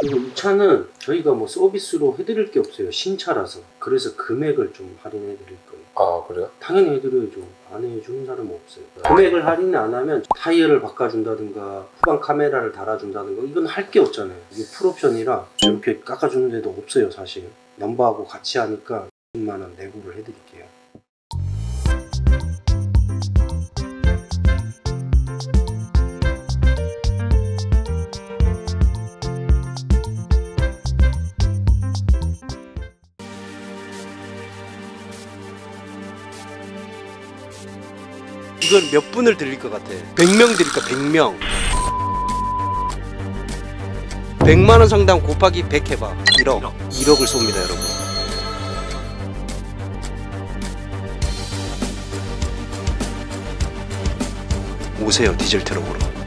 그리고 이 차는 저희가 뭐 서비스로 해드릴 게 없어요. 신차라서. 그래서 금액을 좀 할인해 드릴 거예요. 아 그래요? 당연히 해드려야죠. 안 해주는 사람은 없어요. 금액을 할인 안 하면 타이어를 바꿔준다든가 후방 카메라를 달아준다든가 이건 할 게 없잖아요. 이게 풀옵션이라 이렇게 깎아주는 데도 없어요 사실. 넘버하고 같이 하니까 10만 원 내고를 해드릴게요. 이건 몇 분을 드릴 것 같아? 100명 드릴까? 100명. 100만 원 상당 곱하기 100 해봐. 1억. 1억을 쏩니다, 여러분. 오세요, 디젤 트럭으로.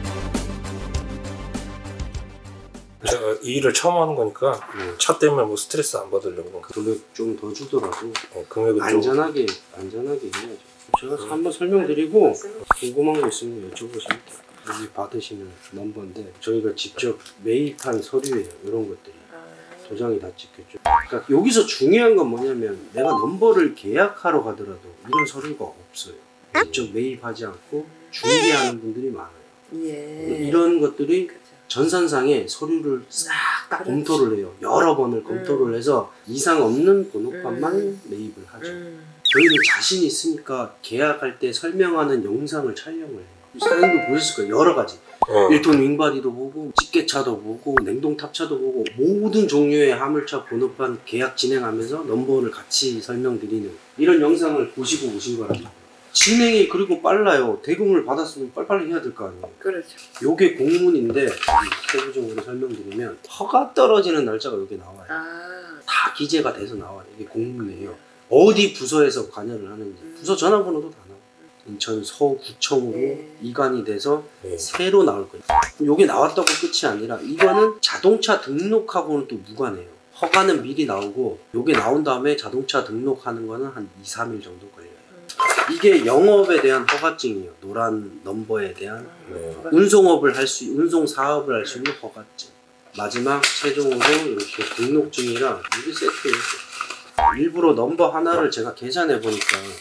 이 일을 처음 하는 거니까 네. 차 때문에 뭐 스트레스 안 받으려고 금액 좀 더 주더라도 어, 금액은 좀 안전하게 안전하게 해야죠. 제가 한번 설명드리고 궁금한 거 있으면 여쭤보시면 돼요. 여기 받으시는 넘버인데 저희가 직접 매입한 서류예요. 이런 것들이 도장이 다 찍혔죠. 그러니까 여기서 중요한 건 뭐냐면 내가 넘버를 계약하러 가더라도 이런 서류가 없어요. 직접 매입하지 않고 중개하는 분들이 많아요. 예. 이런 것들이. 전산상에 서류를 싹다 그렇지. 검토를 해요. 여러 번을 검토를 해서 이상 없는 번호판만 음. 매입을 하죠. 음. 저희는 자신 있으니까 계약할 때 설명하는 영상을 촬영을 해요. 사장님도 보셨을 거예요. 여러 가지. 어, 1톤 윙바디도 보고, 집게차도 보고, 냉동탑차도 보고, 모든 종류의 화물차 번호판 계약 진행하면서 넘버를 같이 설명드리는 이런 영상을 보시고 오신 거랍니다. 진행이 그리고 빨라요. 대금을 받았으면 빨리빨리 해야 될 거 아니에요. 그렇죠. 요게 공문인데 세부적으로 설명드리면 허가 떨어지는 날짜가 여기 나와요. 아. 다 기재가 돼서 나와요. 이게 공문이에요. 어디 부서에서 관여를 하는지 부서 전화번호도 다 나와요. 인천 서구청으로 네. 이관이 돼서 네. 새로 나올 거예요. 요게 나왔다고 끝이 아니라 이거는 자동차 등록하고는 또 무관해요. 허가는 미리 나오고 요게 나온 다음에 자동차 등록하는 거는 한 2, 3일 정도 걸려요. 이게 영업에 대한 허가증이에요. 노란 넘버에 대한 네. 운송업을 할 수, 운송 사업을 할 수 있는 허가증. 마지막 최종으로 이렇게 등록증이랑 이게 세트예요. 일부러 넘버 하나를 제가 계산해 보니까 그리고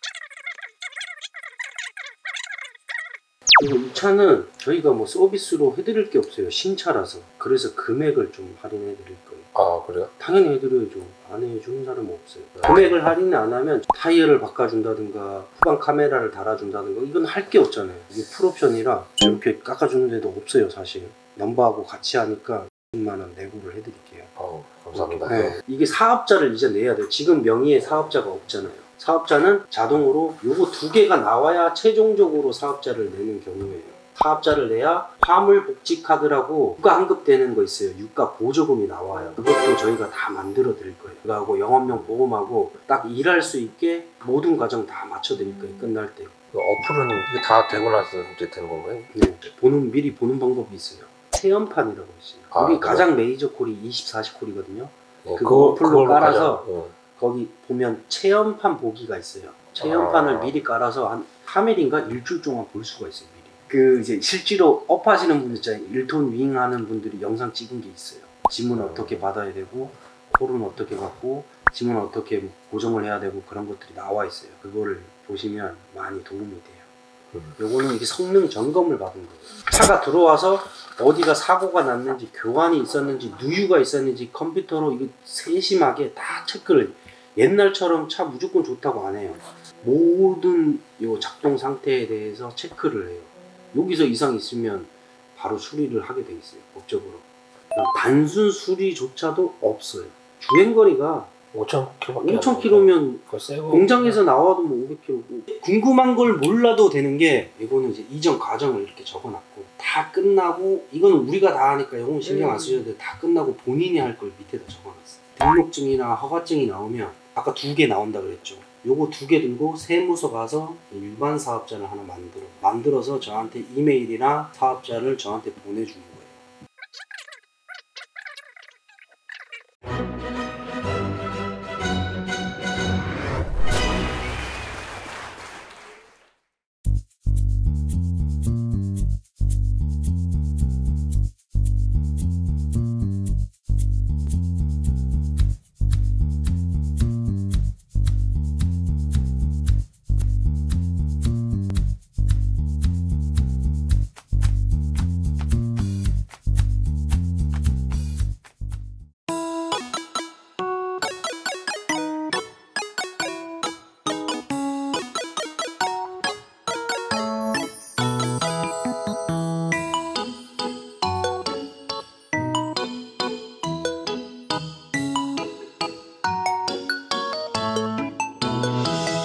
이 차는 저희가 뭐 서비스로 해드릴 게 없어요. 신차라서. 그래서 금액을 좀 할인해 드릴 거예요. 아 그래요? 당연히 해드려야죠. 안 해주는 사람 은 없어요. 금액을 할인 안 하면 타이어를 바꿔준다든가 후방 카메라를 달아준다든가 이건 할 게 없잖아요. 이게 풀옵션이라 이렇게 깎아주는 데도 없어요 사실. 넘버하고 같이 하니까 10만 원 내고를 해드릴게요. 어 감사합니다. 네. 이게 사업자를 이제 내야 돼요. 지금 명의의 사업자가 없잖아요. 사업자는 자동으로 요거 두 개가 나와야 최종적으로 사업자를 내는 경우예요. 사업자를 내야 화물 복지 카드라고 유가 환급되는 거 있어요. 유가 보조금이 나와요. 그것도 저희가 다 만들어 드릴 거예요. 그거하고 영업용 보험하고 딱 일할 수 있게 모든 과정 다 맞춰 드릴 거예요. 끝날 때. 그 어플은 이게 다 되고 나서 이제 되는 건가요? 네. 보는 미리 보는 방법이 있어요. 체험판이라고 있어요. 아, 여기 그래요? 가장 메이저 콜이 24시 콜이거든요. 네, 그거 어플로 깔아서. 어. 거기 보면 체험판 보기가 있어요. 체험판을 아. 미리 깔아서 한 3일인가 일주일 동안 볼 수가 있어요. 미리. 그 이제 실제로 업하시는 분들 있잖아요. 1톤 윙 하는 분들이 영상 찍은 게 있어요. 짐은 어떻게 받아야 되고 콜은 어떻게 받고 짐은 어떻게 고정을 해야 되고 그런 것들이 나와 있어요. 그거를 보시면 많이 도움이 돼요. 음. 요거는 이게 성능 점검을 받은 거예요. 차가 들어와서 어디가 사고가 났는지 교환이 있었는지 누유가 있었는지 컴퓨터로 이거 세심하게 다 체크를 옛날처럼 차 무조건 좋다고 안 해요. 모든 요 작동 상태에 대해서 체크를 해요. 여기서 이상 있으면 바로 수리를 하게 돼 있어요. 법적으로. 단순 수리조차도 없어요. 주행거리가 5천 킬로밖에 5천 킬로면 그거 새거 공장에서 나와도 뭐 500km고 궁금한 걸 몰라도 되는 게 이거는 이제 이전 과정을 이렇게 적어놨고 다 끝나고 이거는 우리가 다 하니까 이건 신경 안 음. 쓰셔도 돼. 다 끝나고 본인이 할 걸 밑에다 적어놨어. 등록증이나 허가증이 나오면 아까 두 개 나온다 그랬죠. 요거 두 개 들고 세무서 가서 일반 사업자를 하나 만들어 만들어서 저한테 이메일이나 사업자를 저한테 보내주는.